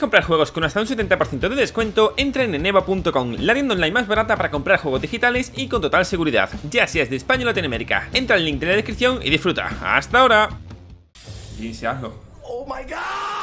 comprar juegos con hasta un 70% de descuento, entren en eva.com, la tienda online más barata para comprar juegos digitales y con total seguridad, ya seas de España o Latinoamérica. Entra al link de la descripción y disfruta. ¡Hasta ahora! Y se hazlo. Oh my god!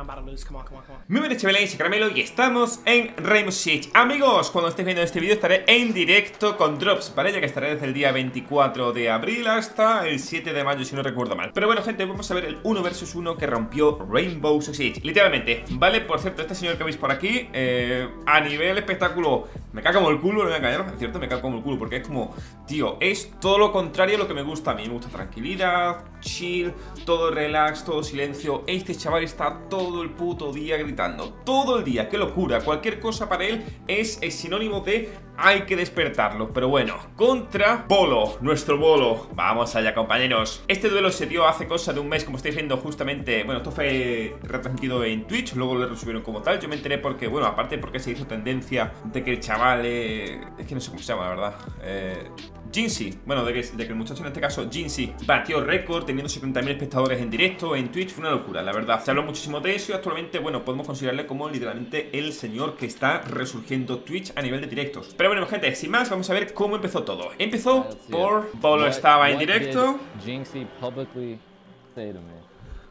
About to lose. Come on, come on, come on. Muy buenas chavales, soy Caramelo y estamos en Rainbow Six Amigos, cuando estéis viendo este vídeo estaré en directo con Drops, ¿vale? Ya que estaré desde el día 24 de abril hasta el 7 de mayo, si no recuerdo mal Pero bueno, gente, vamos a ver el 1 vs 1 que rompió Rainbow Six Literalmente, ¿vale? Por cierto, este señor que veis por aquí, eh, a nivel espectáculo, me cago como el culo, no me voy a callar, es cierto, me cago como el culo Porque es como, tío, es todo lo contrario a lo que me gusta a mí Me gusta tranquilidad, chill, todo relax, todo silencio Este chaval está todo el puto día gritando todo el día, qué locura. Cualquier cosa para él es, es sinónimo de hay que despertarlo. Pero bueno, contra Bolo, nuestro Bolo. Vamos allá, compañeros. Este duelo se dio hace cosa de un mes, como estáis viendo justamente. Bueno, esto fue retransmitido en Twitch, luego lo resubieron como tal. Yo me enteré porque, bueno, aparte porque se hizo tendencia de que el chaval. Eh, es que no sé cómo se llama, la verdad. Eh. Jinxie, bueno, de que, de que, el muchacho en este caso, Jinxie, batió récord teniendo 70.000 espectadores en directo en Twitch, fue una locura, la verdad. Se habló muchísimo de eso y actualmente, bueno, podemos considerarle como literalmente el señor que está resurgiendo Twitch a nivel de directos. Pero bueno, gente, sin más, vamos a ver cómo empezó todo. Empezó por Polo estaba en directo.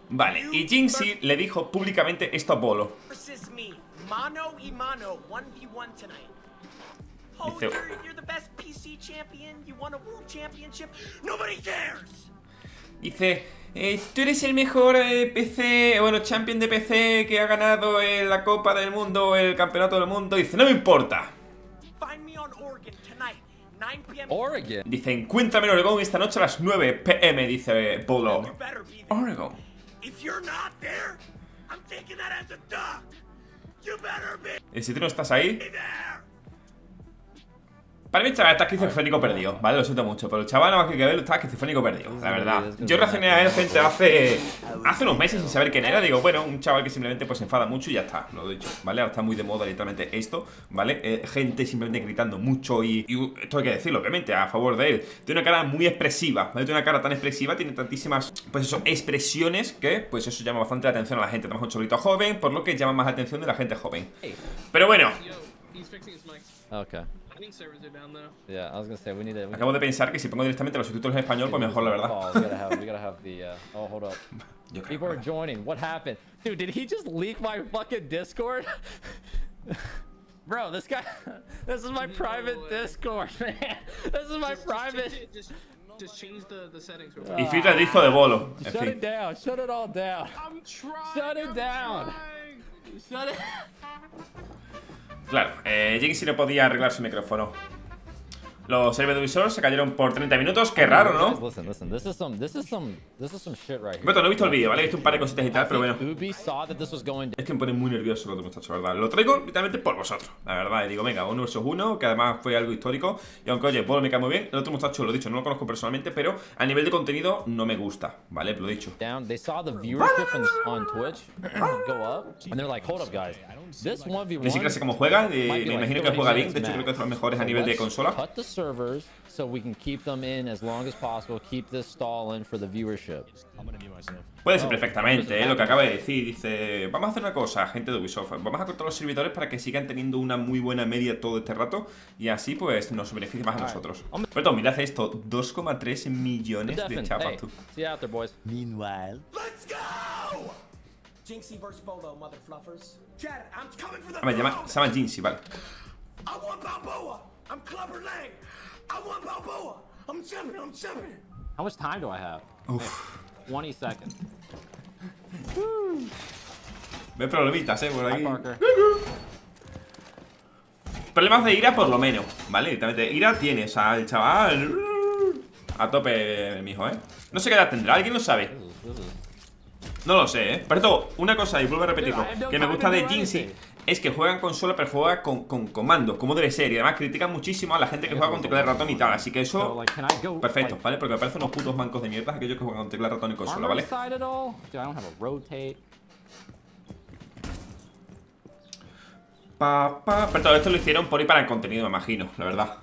Vale, y Jinxie le dijo públicamente esto a Polo. Mano y mano, 1v1 tonight. Oh, Dice- you're, you're the best PC champion. You won a world championship. Nobody cares. Dice, eh, tú eres el mejor eh, PC, bueno, champion de PC que ha ganado eh, la Copa del Mundo, el Campeonato del Mundo. Dice, no me importa. Find me on Oregon tonight, 9 p.m. Oregon. Dice, encuéntrame en Oregón esta noche a las 9 pm, dice be there. Oregon. If you're not there, I'm taking that as a duck. You better be Y si tú no estás ahí, there. Para mí el chaval está esquizofrénico perdido, ¿vale? Lo siento mucho, pero el chaval nada más que que verlo está esquizofrénico perdido, la verdad. Yo reaccioné a él, gente, hace hace unos meses sin saber quién era. Digo, bueno, un chaval que simplemente pues se enfada mucho y ya está, lo he dicho, ¿vale? Ahora está muy de moda literalmente esto, ¿vale? Eh, gente simplemente gritando mucho y, y esto hay que decirlo, obviamente, a favor de él. Tiene una cara muy expresiva, ¿vale? Tiene una cara tan expresiva, tiene tantísimas, pues eso, expresiones que, pues eso llama bastante la atención a la gente. Tenemos un cholito joven, por lo que llama más la atención de la gente joven. Pero bueno. Okay. I think servers are down though. Yeah, I was gonna say we need to. we acabo de pensar que si pongo directamente los subtítulos en español, pues mejor, la verdad. Oh, we gotta have. We gotta have the. Uh, oh, hold up. Yo creo People are joining. What happened, dude? Did he just leak my fucking Discord? Bro, this guy. This is my private way. Discord, man. This is my Just- just change private. it- Just, just change the, the settings. real Y quick. filtra el disco de bolo. En Shut fin. it down. Shut it all down. I'm trying. Shut it I'm down. trying. Shut it. Claro, eh, Jinxie no podía arreglar su micrófono. Los servidores se cayeron por 30 minutos. Qué raro, ¿no? Beto, no he visto el vídeo, ¿vale? He visto un par de cositas y tal, pero bueno. Es que me pone muy nervioso los muchachos, ¿verdad? Lo traigo literalmente por vosotros, la verdad. Y digo, venga, uno versus uno, que además fue algo histórico. Y aunque, oye, Polo me cae muy bien, el otro muchacho, lo he dicho, no lo conozco personalmente, pero a nivel de contenido no me gusta, ¿vale? Lo he dicho. down. They saw the viewership on, on Twitch go up, and they're like, "Hold up, guys! This one v Ni siquiera sé cómo juega, y me imagino que 30 juega bien. De hecho, creo que es de los mejores a nivel de consola. Servers so we can keep them in as long as possible. Keep this stall in for the viewership. Puede ser perfectamente, ¿eh? lo que acaba de decir. Dice, vamos a hacer una cosa, gente de Ubisoft. Vamos a cortar los servidores para que sigan teniendo una muy buena media todo este rato. Y así, pues, nos beneficie más a nosotros. Pero mirad esto, 2,3 millones de chapas, tú. see you out there, boys. Let's go! Jinxie versus Bolo, mother fluffers. Chad, I'm coming for the se llama Jinxie, vale. I want Balboa. I'm Clubber Lang. I want Balboa. I'm champion. I'm champion. How much time do I have? Uf. 20 seconds. Ve problemitas, eh, por aquí. Problemas de ira, por lo menos, ¿vale? Directamente, ira tiene, o sea, el chaval. A tope, mijo, ¿eh? No sé qué edad tendrá, ¿alguien lo sabe? No lo sé, ¿eh? Por cierto, una cosa, y vuelvo a repetirlo, que me gusta de Jinxie. Es que juega en consola, pero juega con, con comando, como debe ser. Y además critican muchísimo a la gente que juega con teclado de ratón y tal. Así que So, eso, perfecto, ¿vale? Porque me parecen unos putos mancos de mierda aquellos que juegan con teclado de ratón y consola, ¿vale? Pa, pa. Pero todo esto lo hicieron por ir para el contenido, me imagino, la verdad.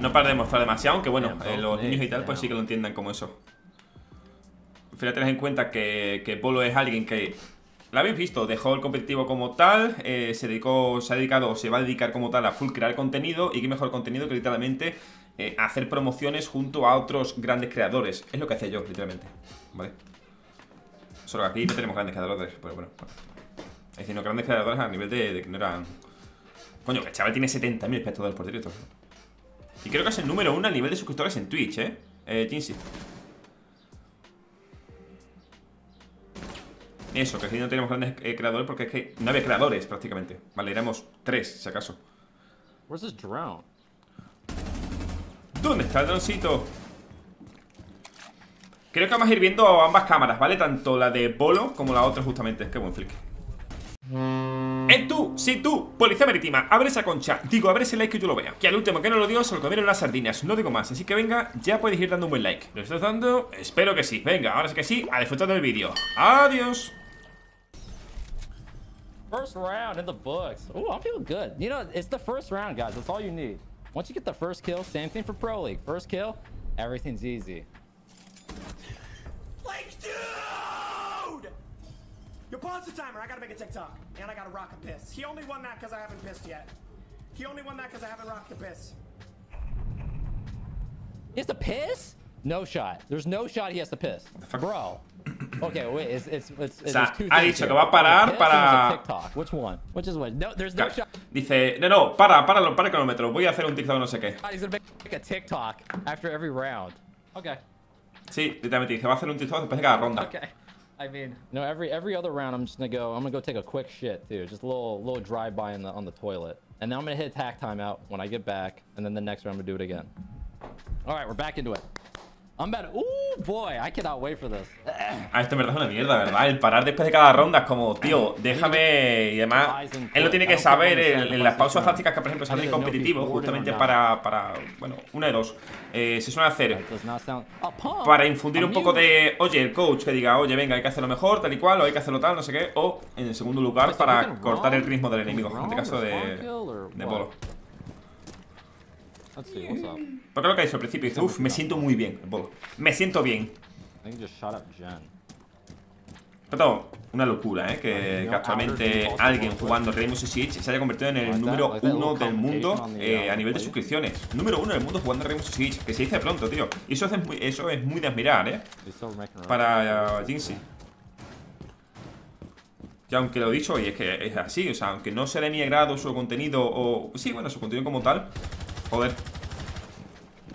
No para demostrar demasiado, aunque bueno, eh, los niños y tal, pues sí que lo entiendan como eso. Fíjate, tened en cuenta que, que Polo es alguien que La habéis visto, dejó el competitivo como tal, eh, se dedicó, se ha dedicado o se va a dedicar como tal a full crear contenido y qué mejor contenido que literalmente eh, hacer promociones junto a otros grandes creadores. Es lo que hacía yo, literalmente. ¿Vale? Solo que aquí no tenemos grandes creadores, pero bueno. Es decir, no grandes creadores a nivel de, que no eran. Coño, que el chaval tiene 70.000 espectadores por directo. Y creo que es el número uno a nivel de suscriptores en Twitch, ¿eh? Eh, Jinsy. Eso, que aquí no tenemos grandes eh, creadores porque es que no había creadores prácticamente. Vale, éramos tres, si acaso. ¿Dónde está el droncito? Creo que vamos a ir viendo ambas cámaras, ¿vale? Tanto la de Polo como la otra justamente. Qué buen flick. En tú, sí tú, Policía Marítima, abre esa concha Digo, abre ese like que yo lo vea Que al último que no lo dio se lo comieron las sardinas No digo más, así que venga, ya puedes ir dando un buen like ¿Lo estás dando? Espero que sí Venga, ahora sí que sí, a disfrutar del vídeo Adiós First round in the books. Oh, I'm feeling good. You know, it's the first round, guys. That's all you need. Once you get the first kill, same thing for Pro League. First kill, everything's easy. Like, dude! Yo, pause the timer. I gotta make a TikTok. And I gotta rock a piss. He only won that because I haven't pissed yet. He only won that because I haven't rocked the piss. He has to piss? No shot. There's no shot he has to piss. Bro. Okay, wait. It's, it's, it's, O sea, ha dicho here. que va a parar para- there's a TikTok. Which one? Which is what? No, there's no shot. Dice, no, no, para, para, para el cronómetro Voy a hacer un TikTok no sé qué He's gonna make a TikTok after every round. Okay. Sí, literalmente dice, va a hacer un TikTok después de cada ronda Okay. I mean, no, every every other round, I'm just gonna go. I'm gonna go take a quick shit too, just a little little drive by in the on the toilet, and then I'm gonna hit attack timeout when I get back, and then the next round I'm gonna do it again. All right, we're back into it. I'm. Ooh boy, I cannot wait for this. Ah, esto en verdad es una mierda, ¿verdad? El parar después de cada ronda es como, tío, déjame. Y además, él lo tiene que saber en, las pausas tácticas que, por ejemplo, salen en competitivo, justamente para, para. Bueno, una de dos. Eh, se suele hacer para infundir un poco de. Oye, el coach que diga, oye, venga, hay que hacerlo mejor, tal y cual, o hay que hacerlo tal, no sé qué. O, en el segundo lugar, para cortar el ritmo del enemigo. En este caso de. De? Polo. Porque lo que ha dicho al principio, dice, uff, me siento muy bien. Me siento bien. Pero una locura, ¿eh? Que, que actualmente alguien jugando Rainbow Six Siege se haya convertido en el número uno del mundo eh, a nivel de suscripciones. Número uno del mundo jugando Rainbow Six Siege, que se dice pronto, tío. Y eso es muy, eso es muy de admirar, ¿eh? Para uh, Jinxie. Que aunque lo he dicho, y es que es así, o sea, aunque no sea de mi agrado su contenido o... Sí, bueno, su contenido como tal, joder.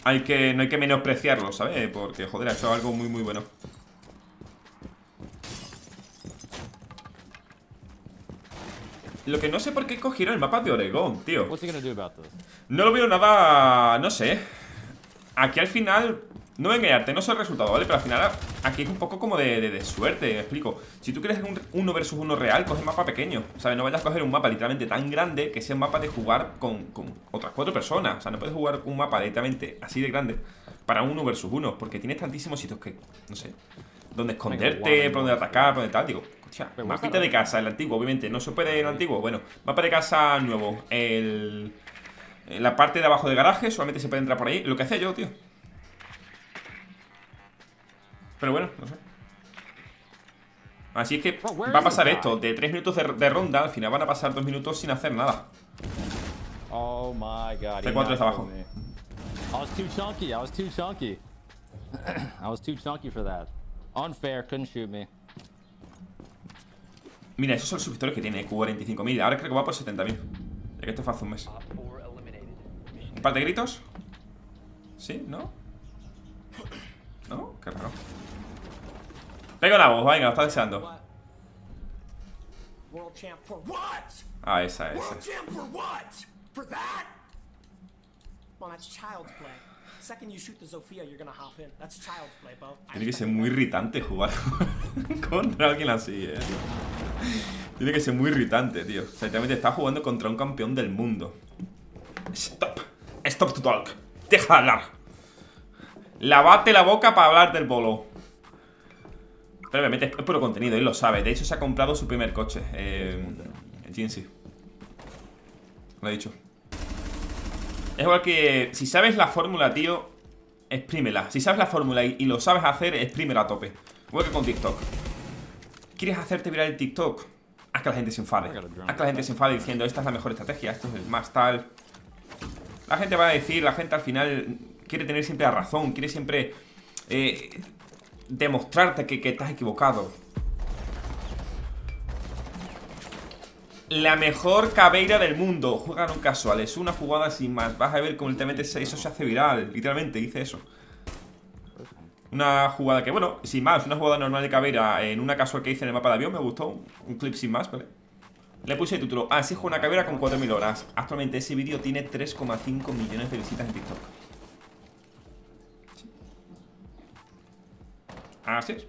Hay que, no hay que menospreciarlo, ¿sabes? Porque, joder, ha hecho algo muy, muy bueno. Lo que no sé por qué cogieron el mapa de Oregón, tío. No lo veo nada... No sé Aquí al final... No voy a engañarte, no sé el resultado, ¿vale? Pero al final aquí es un poco como de, de- de suerte, me explico Si tú quieres un uno versus uno real, coge un mapa pequeño ¿Sabes? No vayas a coger un mapa literalmente tan grande Que sea un mapa de jugar con, con otras cuatro personas O sea, no puedes jugar un mapa directamente así de grande Para uno versus uno Porque tienes tantísimos sitios que, no sé Donde esconderte, por donde atacar, por donde tal Digo, hostia, mapita de casa, el antiguo, obviamente No se puede el antiguo, bueno Mapa de casa nuevo El... La parte de abajo del garaje solamente se puede entrar por ahí. Lo que hacía yo, tío. Pero bueno, no sé. Así es que va a pasar esto. De 3 minutos de, de ronda, al final van a pasar 2 minutos sin hacer nada. Oh my god. he C4 not está abajo. I was too chunky. I was too chunky. I was too chunky for that. Unfair. Couldn't shoot me. Mira, esos son los suscriptores que tiene, Q45.000. Ahora creo que va por 70.000. Ya que esto fue hace un mes. ¿Un par de gritos? ¿Sí? ¿No? ¿No? Qué raro. Pega una voz, venga, lo está deseando. Ah, esa, esa. Tiene que ser muy irritante jugar contra alguien así, eh. Tiene que ser muy irritante, tío. O sea, literalmente está jugando contra un campeón del mundo. Stop. Stop to talk. Deja de hablar. Lavate la boca para hablar del bolo. Pero obviamente es puro contenido, él lo sabe. De hecho, se ha comprado su primer coche. Eh, Jinxie. Lo he dicho. Es igual que si sabes la fórmula, tío, exprímela. Si sabes la fórmula y, y lo sabes hacer, exprímela a tope. Igual que con TikTok. ¿Quieres hacerte viral el TikTok? Haz que la gente se enfade. Haz que la gente se enfade diciendo esta es la mejor estrategia, esto es el más tal. La gente va a decir, la gente al final quiere tener siempre la razón, quiere siempre eh, demostrarte que, que estás equivocado. La mejor cabeira del mundo. Juega en un casual. Es una jugada sin más. Vas a ver cómo se- eso se hace viral. Literalmente dice eso. Una jugada que, bueno, sin más, una jugada normal de cabeira en una casual que hice en el mapa de avión. Me gustó. Un, clip sin más, ¿vale? Le puse el título. Así juega una cabeira con 4.000 horas. Actualmente ese vídeo tiene 3,5 millones de visitas en TikTok. Así es.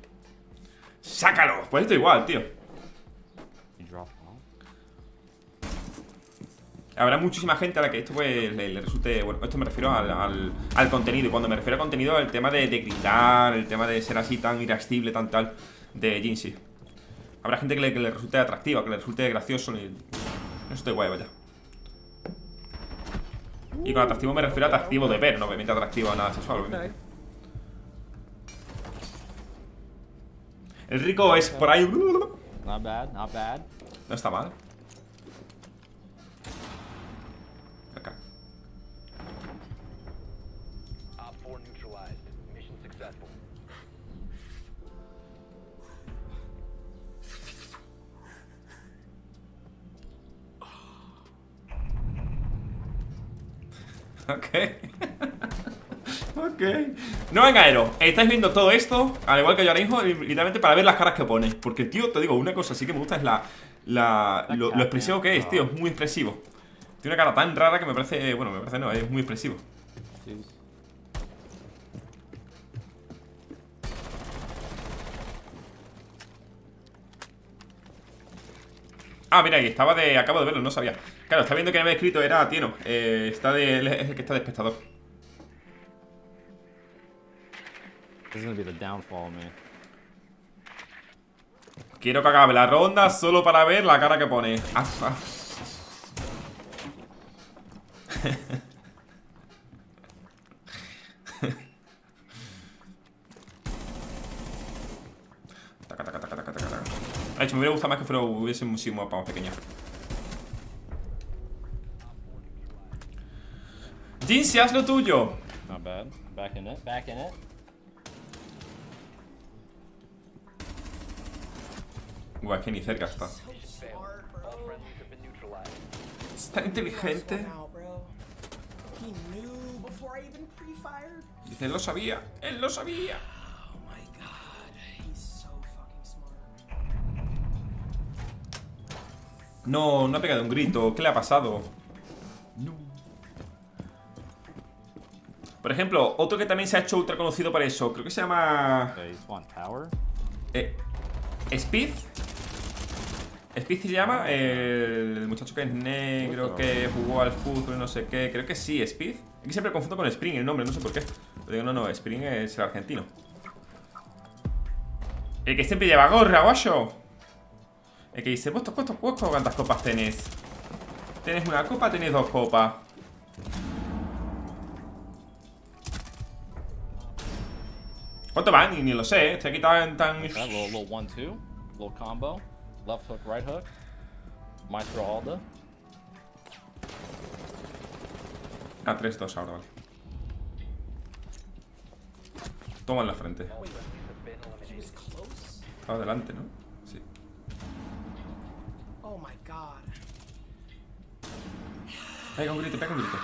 ¡Sácalo! Pues esto igual, tío. Off. Habrá muchísima gente a la que esto pues le, le resulte. Bueno, esto me refiero al, al- al contenido. Y cuando me refiero a contenido, el tema de, de gritar, el tema de ser así tan irascible, tan tal, de Jinxie. Habrá gente que le, que le resulte atractiva, que le resulte gracioso. Y... Eso está guay, vaya. Y con atractivo me refiero a atractivo de ver, no obviamente atractivo a nada sexual, obviamente. El rico es por ahí. Not bad, not bad. No está mal. No venga, Ero. Estáis viendo todo esto, al igual que yo ahora mismo, literalmente para ver las caras que pone. Porque, tío, te digo, una cosa sí que me gusta es la, la lo, lo expresivo que es, tío. Es muy expresivo. Tiene una cara tan rara que me parece. Bueno, me parece no, es muy expresivo. Ah, mira, ahí estaba de. Acabo de verlo, no sabía. Claro, está viendo que me había escrito, era Tieno. Eh, está de. Es el que está de espectador. This is gonna be the downfall of me. Quiero que acabe la ronda solo para ver la cara que pone. Ah. Taca, taca, taca, taca, taca. De hecho, me hubiera gustado más que fuera, hubiese un mapa más pequeño. Jinxie, haz lo tuyo. Not bad. Back in it. Back in it. Buah, es que ni cerca está. Es tan inteligente. Dice, él lo sabía, él lo sabía. No, no ha pegado un grito. ¿Qué le ha pasado? Por ejemplo, otro que también se ha hecho ultra conocido por eso. Creo que se llama. Eh, Speed. Speed se llama. El muchacho que es negro, que jugó al fútbol, no sé qué. Creo que sí, Speed. Es que siempre confundo con Spring el nombre, no sé por qué. Pero digo, no, no, Spring es el argentino. El que siempre lleva gorra, guayo. El que dice, puesto, puesto, puesto, ¿cuántas copas tenés? ¿Tenés una copa? ¿Tenés dos copas? ¿Cuánto van? Ni, ni lo sé, ¿eh? estoy aquí tan... tan... That little little one two, little combo. Left hook, right hook. Maestro Alda. Ah, 3-2 ahora, vale. Toma en la frente. Estaba delante, ¿no? Sí. Oh my god. Pega un grito, pega un grito.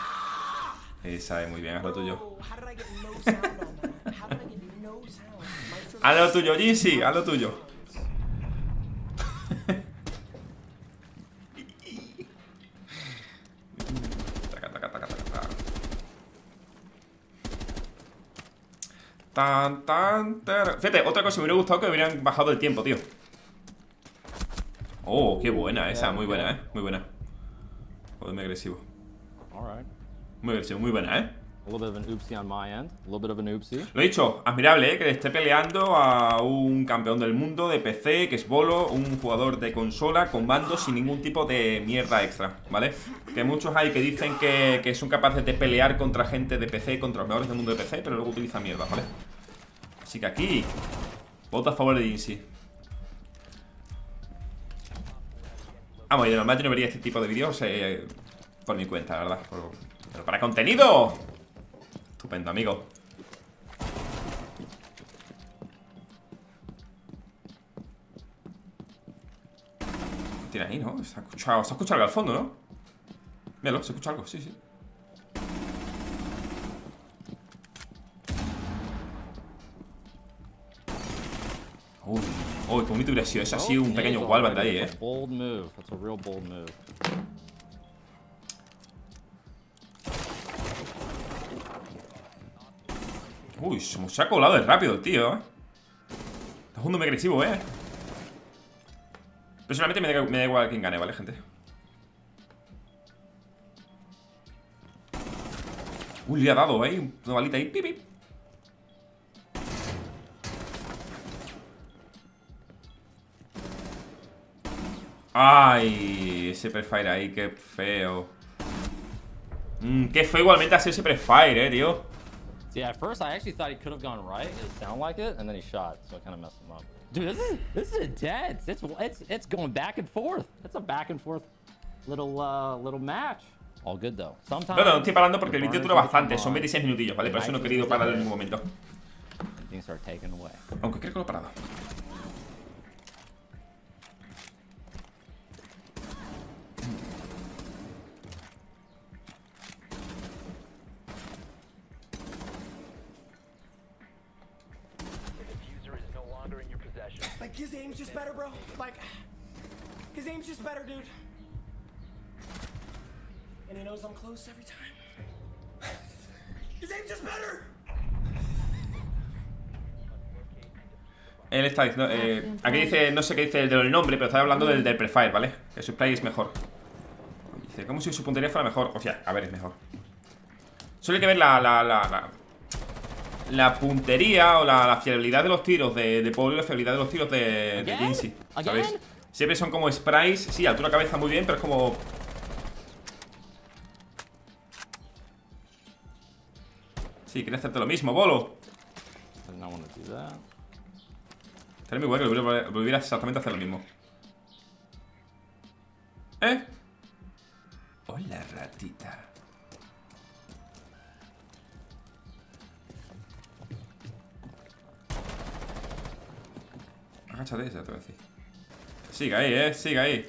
Esa es muy bien, haz lo tuyo. Haz lo tuyo, Jinxie, haz lo tuyo. Taca, taca, taca, taca, taca. Tan, tan, tan. Fíjate, otra cosa me hubiera gustado que hubieran bajado el tiempo, tío. Oh, qué buena esa, muy buena, eh. Muy buena. Joder, muy agresivo. Muy agresivo, muy buena, eh. Lo he dicho, admirable, ¿eh? que esté peleando a un campeón del mundo de PC, que es Bolo, un jugador de consola con mando sin ningún tipo de mierda extra, ¿vale? Que muchos hay que dicen que, son capaces de pelear contra gente de PC, contra los mejores del mundo de PC, pero luego utilizan mierda, ¿vale? Así que aquí, voto a favor de Jinxie. Vamos, y de normal yo no vería este tipo de vídeos eh, por mi cuenta, la verdad. Pero para contenido. Estupendo, amigo. Tiene ahí, ¿no? Se ha escuchado, se ha escuchado algo al fondo, ¿no? Míralo, se escucha algo, sí, sí. Uy, uy, qué bonito hubiera sido. Eso sido un pequeño so wallbang de ahí, eh. Uy, se ha colado de rápido el tío, eh. Está jugando muy agresivo, eh. Personalmente me da, me da igual quién gane, ¿vale, gente? Uy, le ha dado, eh. Una balita ahí. Pip, pip. Ay, ese prefire ahí, qué feo. Mm, qué feo igualmente hacer ese prefire, eh, tío. See, at first I actually thought he could have gone right. It sounded like it, and then he shot, so I kind of messed him up. Dude, this is this is intense. It's it's it's going back and forth. It's a back and forth little uh little match. All good though. Sometimes. No, no, no estoy parando porque el vídeo dura bastante, son 26 minutillos, ¿vale? Por eso no he querido parar en ningún momento. Things are taken away. Aunque creo que lo he parado. His aim's just better, bro. Like, his aim's just better, dude. And he knows I'm close every time. His aim's just better! Él está diciendo. Eh, aquí dice, no sé qué dice el del nombre, pero está hablando del, del prefire, ¿vale? Que su spray es mejor. Dice, como si su puntería fuera mejor. O sea, a ver, es mejor. Solo hay que ver la. la, la, la, la puntería o la, la fiabilidad de los tiros de, de Paul y la fiabilidad de los tiros de, de. Again? Siempre son como sprays. Sí, altura cabeza muy bien, pero es como. Sí, quiere hacerte lo mismo, bolo. Do that. Estaría muy bueno que volviera, volviera exactamente a hacer lo mismo. ¿Eh? Hola, ratita. Agáchate, ya te voy a decir. Sigue ahí, eh, sigue ahí.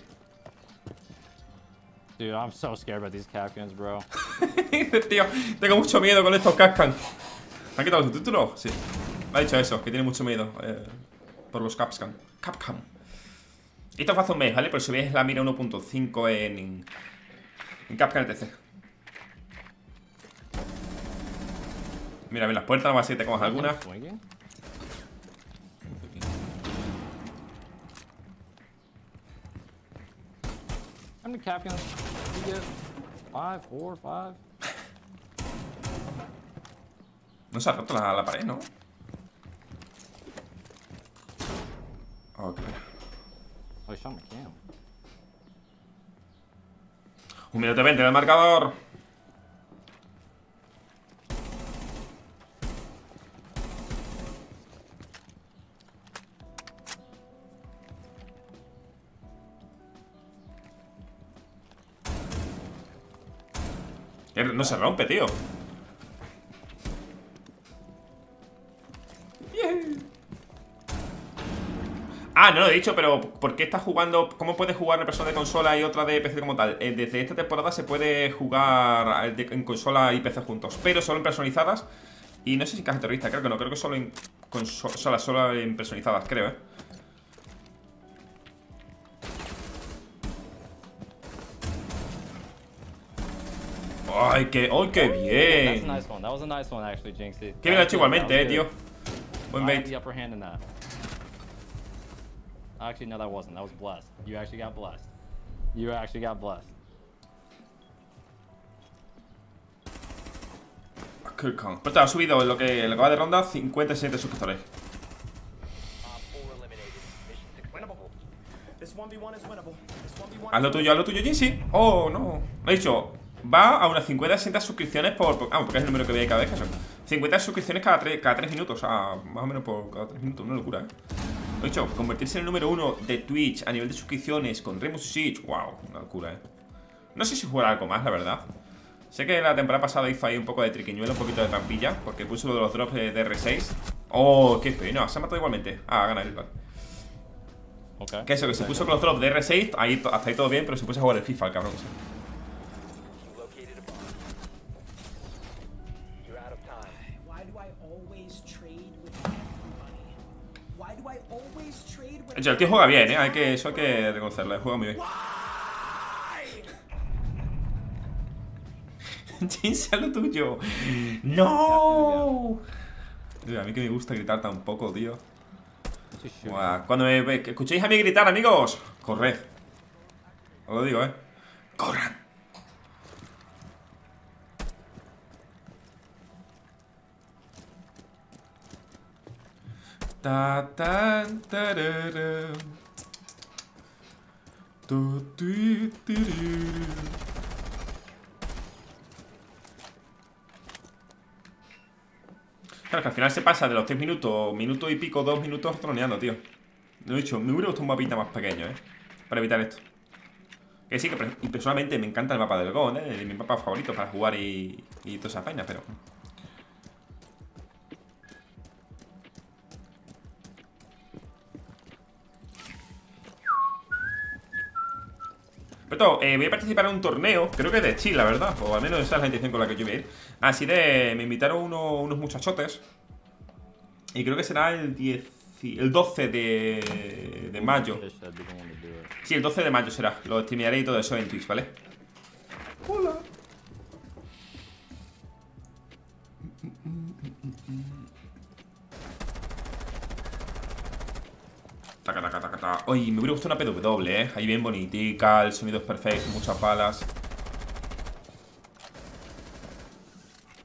Dude, I'm so scared about these Capcans, bro. Tío, tengo mucho miedo con estos Capcan. ¿Han quitado su título? Sí. Me ha dicho eso, que tiene mucho miedo eh, por los Capcan. Capcom. Esto fue hace un mes, ¿vale? Pero si veis la mira 1.5 en, en Capcan ETC. Mira, ven las puertas, vamos a ver si te comas alguna. How many Capcans did you get? Five, four, five? No se ha roto la, la pared, ¿no? Pena. Oh, shot my cam. Un minuto 20 en el marcador. No se rompe, tío. Ah, no lo he dicho, pero ¿por qué estás jugando? ¿Cómo puedes jugar una persona de consola y otra de PC como tal? Eh, desde esta temporada se puede jugar en consola y PC juntos, pero solo en personalizadas. Y no sé si caja terrorista, creo que no, creo que solo en consolas, solo en personalizadas, creo, eh. ¡Ay, qué, ¡ay, qué That's a bien! nice one. That was a nice one, actually, Jinxie. Qué bien hecho igualmente, eh, tío. Buen bait. the upper hand in that. Actually, no, that wasn't. That was blessed. You actually got blessed. You actually got blessed. Pero te ha subido en lo que, lo que va de ronda 57 suscriptores. Op 4 eliminated. Mission successful. This 1v1 is winnable. This 1v1 Haz lo tuyo, haz lo tuyo, Jinxie. Oh, no. Lo he dicho. Va a unas 50-60 suscripciones por. por- Ah, porque es el número que veis cada vez que son. 50 suscripciones cada 3, cada 3 minutos. O sea, más o menos por cada 3 minutos. Una locura, eh. De hecho, convertirse en el número uno de Twitch a nivel de suscripciones con Rainbow Siege, wow, una locura, eh. No sé si jugará algo más, la verdad. Sé que la temporada pasada hizo ahí un poco de triquiñuelo, un poquito de trampilla, porque puso lo de los drops de R6. Oh, qué pena, se ha matado igualmente. Ah, gana él, vale. Okay. Que eso, que se puso con los drops de R6, ahí, hasta ahí todo bien, pero se puso a jugar el FIFA, el cabrón. ese. De hecho, el tío juega bien, ¿eh? Hay que, eso hay que reconocerlo, juega muy bien. Jinx, haz lo tuyo. ¡No! Tío, a mí que me gusta gritar tan poco, tío. Buah, Cuando me escuchéis a mí gritar, amigos, corred. Os lo digo, ¿eh? ¡Corran! Ta tiriri. Claro, que al final se pasa de los 3 minutos, minuto y pico, 2 minutos troneando, tío. Lo he dicho, me hubiera gustado un mapita más pequeño, ¿eh? Para evitar esto. Que sí, que personalmente me encanta el mapa del GON, ¿eh? Mi mapa favorito para jugar y, y toda esa vaina, pero... Eh, voy a participar en un torneo, creo que de Chile, la verdad, o al menos esa es la intención con la que yo voy a ir. Así de, me invitaron uno- unos muchachotes, y creo que será el 10, y- el 12 de, de mayo. Sí, el 12 de mayo será. Lo streamearé y todo eso en Twitch, ¿vale? Hola. Taca, taca, taca, taca. Oye, me hubiera gustado una PW, ¿eh? Ahí bien bonitica, el sonido es perfecto, muchas balas.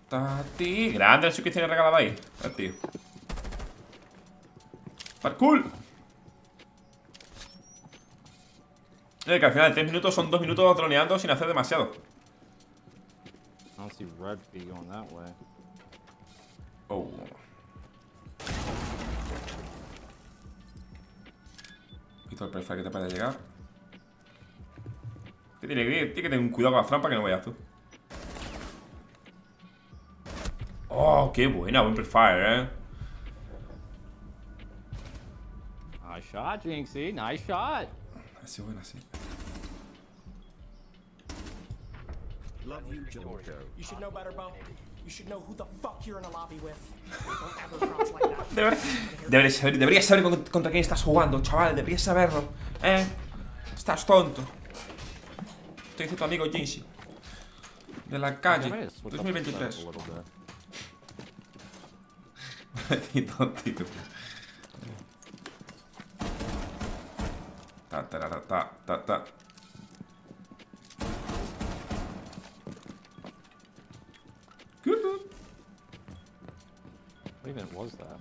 Tati. Grande la suscripción regalada ahí. Ah, tío. Parkour. Eh, que al final de 3 minutos son 2 minutos troneando sin hacer demasiado. I Perfil que te puede llegar. ¿Qué tiene que Tiene que tener un cuidado con la trampa que no vayas tú. Oh, qué buena, buen prefire, eh. Nice shot, Jinxie. Nice shot. Así buena, sí. You know better, Bo. You should know who the fuck you're in a lobby with. Don't ever cross like that. Deber- deberías saber, deberías saber con- contra quién estás jugando, chaval. Deberías saberlo. ¿Eh? Estás tonto. Te dice tu amigo Jinxie. De la calle. might have switched up the setup 2023. a little bit. Y tontito. Ta, ta, ta, ta, ta, even was that?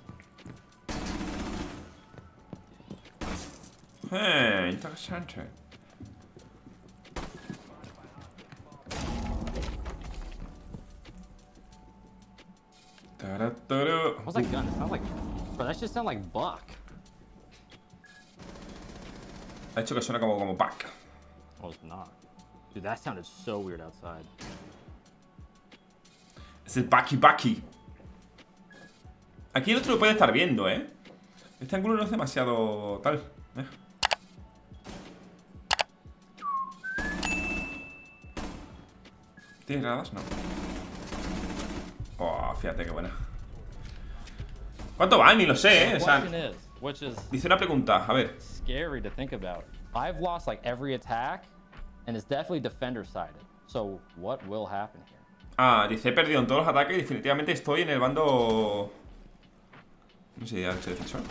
Eh, interesante. Taratara. What was that gun? It sounds like. Bro, that just sound like Buck. Ha hecho que suena como, como pack. Oh, it's not. Dude, that sounded so weird outside. Es el Bucky Bucky. Aquí el otro lo puede estar viendo, ¿eh? Este ángulo no es demasiado tal. Eh. ¿Tienes granadas? No. Oh, fíjate qué buena. ¿Cuánto va? Ni lo sé, ¿eh? O sea, dice una pregunta, a ver. scary to think about. I've lost like every attack, and it's definitely defender sided. So what will happen here? Ah, dice, he perdido en todos los ataques y definitivamente estoy en el bando... No sé, ya se defensor.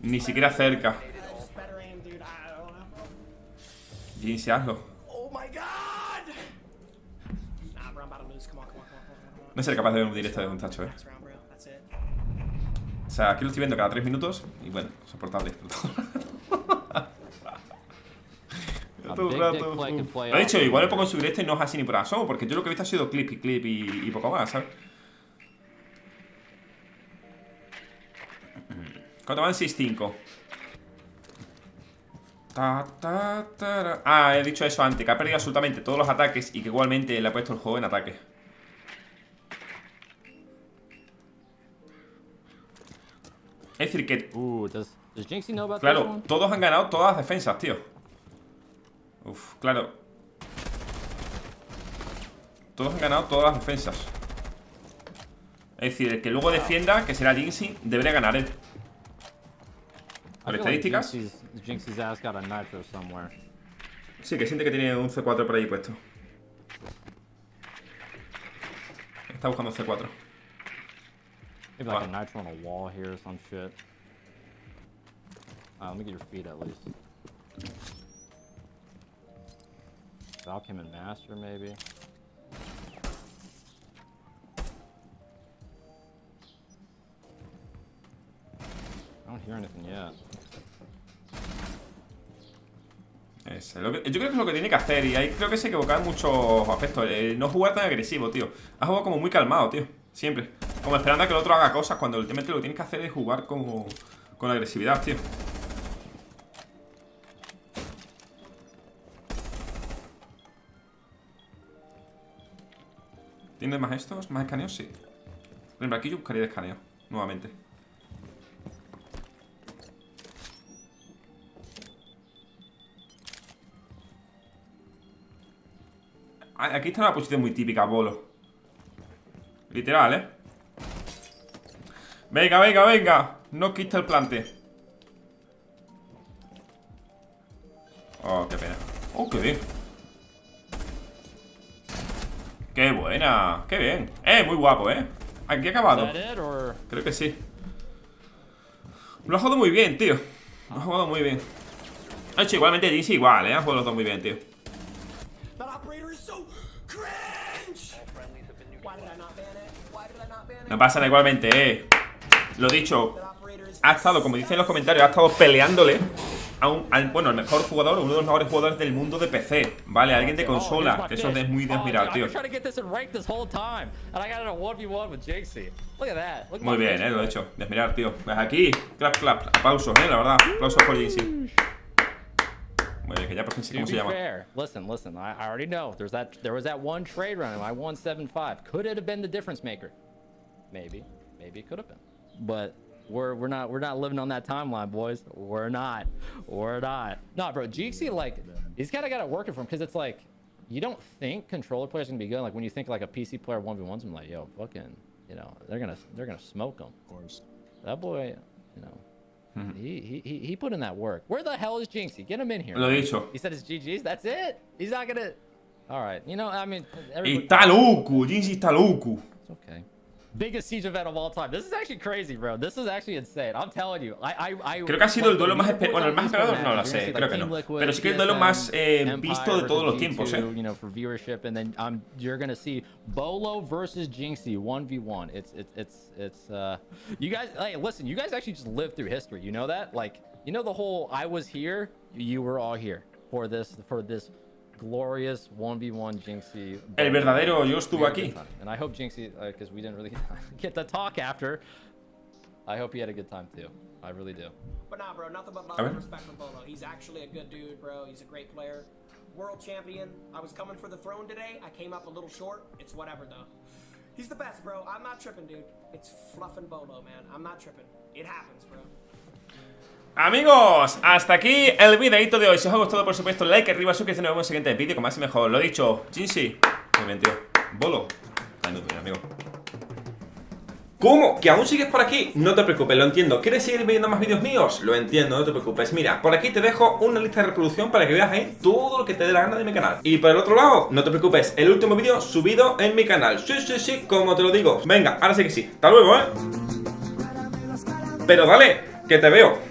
Ni siquiera cerca. Jinxie, hazlo. No seré capaz de ver un directo de un tacho, eh. O sea, aquí lo estoy viendo cada 3 minutos y bueno, soportable todo. Lo he dicho, igual lo pongo subir este no es así ni por asomo, porque yo lo que he visto ha sido clip y clip y, poco más, ¿sabes? ¿Cuánto van? 6-5 Ah, he dicho eso antes Que ha perdido absolutamente todos los ataques Y que igualmente le ha puesto el juego en ataque Es decir que... Claro, todos han ganado todas las defensas, tío Claro. Todos han ganado todas las defensas. Es decir, el que luego defienda, que será Jinxie, debería ganar él. Por estadísticas, Jinxie's, Jinxie's ass got a nitro somewhere. sí, que siente que tiene un C4 por ahí puesto. Está buscando un C4. Maybe like a Wow. nitro on a wall here or some shit. Uh, let me get your feet at least. Valk him and Master, maybe. I don't hear anything yet. Es lo que- yo creo que es lo que tiene que hacer y ahí creo que se equivocaba en muchos aspectos. No jugar tan agresivo, tío. Ha jugado como muy calmado, tío. Siempre. Como esperando a que el otro haga cosas cuando últimamente lo que tienes que hacer es jugar como con agresividad, tío. ¿Tienes más estos? ¿Más escaneos? Sí. Por ejemplo, aquí yo buscaría el escaneo, nuevamente. Ah, Aquí está una posición muy típica, bolo. Literal, ¿eh? Venga, venga, venga. No quita el plante. Oh, qué pena. Oh, qué bien. Qué buena. Qué bien. Eh, muy guapo, ¿eh? Aquí ha acabado. Creo que sí. Lo ha jugado muy bien, tío. Lo ha jugado muy bien. Ha hecho igualmente DC igual, ¿eh? Ha jugado los dos muy bien, tío. No pasa nada igualmente, eh. Lo dicho, ha estado, como dicen en los comentarios, ha estado peleándole a un, al, bueno, el mejor jugador, uno de los mejores jugadores del mundo de PC, ¿vale? Alguien de Oh, consola, que eso es muy de Oh, tío. I've been trying to get this in rank this whole time, and I got it a 1v1 with Jinxie. Look at that. Look at Muy bien, eh, lo he hecho, de admirar, tío. Pues aquí, clap, clap, aplausos, eh, la verdad. Aplausos por JC. Bien, que ya por fin sé cómo se llama. listen, listen. I, already know. There's that. There was that one trade run. and I won seven five. Could it have been the difference maker? Maybe. Maybe it could have been. But we're we're not we're not living on that timeline, boys. We're not. We're not. Nah, bro. Jinxie like he's kind of got it working for him because it's like you don't think controller players gonna be good. Like when you think like a PC player one v ones, I'm like, yo, fucking, you know, they're gonna they're gonna smoke them. Of course. That boy, you know. Hmm. He, he, he he put in that work. Where the hell is Jinxie? Get him in here. Lo he dicho. He said it's GG's. That's it. He's not gonna. All right. You know, I mean, Y everybody... está loco, JC está loco. it's okay. Biggest siege event of all time. This is actually crazy, bro. This is actually insane. I'm telling you. I, I, I Creo que ha sido el duelo más espe- espe- bueno, el más esperado no lo sé, creo que no. Pero sí que el duelo más, eh, visto de todos los tiempos, eh. You know, for viewership, and then um, you're gonna see Bolo versus Jinxie 1v1. It's it's it's it's uh, you guys. Hey, listen, you guys actually just lived through history. You know that? Like, you know the whole I was here, you were all here for this for this glorious 1v1 Jinxie. El Bolo. verdadero yo We estuve had a good aquí. And I hope Jinxie, uh, because we didn't really get to talk after. I hope he had a good time too. I really do. But nah, bro, nothing but love and respect for Bolo. He's actually a good dude, bro. He's a great player. World champion. I was coming for the throne today. I came up a little short. It's whatever, though. He's the best, bro. I'm not tripping, dude. It's fluffing Bolo, man. I'm not tripping. It happens, bro. Amigos, hasta aquí el videito de hoy. Si os ha gustado, por supuesto, like arriba, suscribirse, nos vemos en el siguiente vídeo con más y mejor. Lo dicho, Jinxie, muy bien, tío. Bolo, muy bien, amigo. ¿Cómo? ¿Que aún sigues por aquí? No te preocupes, lo entiendo. ¿Quieres seguir viendo más vídeos míos? Lo entiendo, no te preocupes. Mira, por aquí te dejo una lista de reproducción para que veas ahí todo lo que te dé la gana de mi canal. Y por el otro lado, no te preocupes, el último vídeo subido en mi canal. Sí, sí, sí, como te lo digo. Venga, ahora sí que sí. Hasta luego, ¿eh? Pero dale, que te veo.